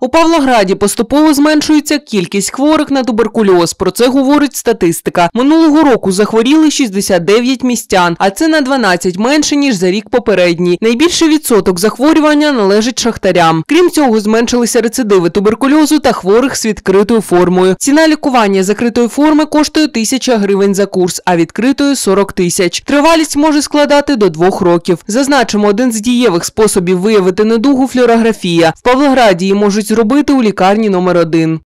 У Павлограді поступово зменшується кількість хворих на туберкульоз. Про це говорить статистика. Минулого року захворіли 69 містян, а це на 12 менше ніж за рік попередній. Найбільший відсоток захворювання належить шахтарям. Крім цього, зменшилися рецидиви туберкульозу та хворих з відкритою формою. Ціна лікування закритої форми коштує 1000 гривень за курс, а відкритої 40 тисяч. Тривалість може складати до двох років. Зазначимо, один з дієвих способів виявити недугу флюорографія. В Павлограді її можуть зробити у лікарні номер один.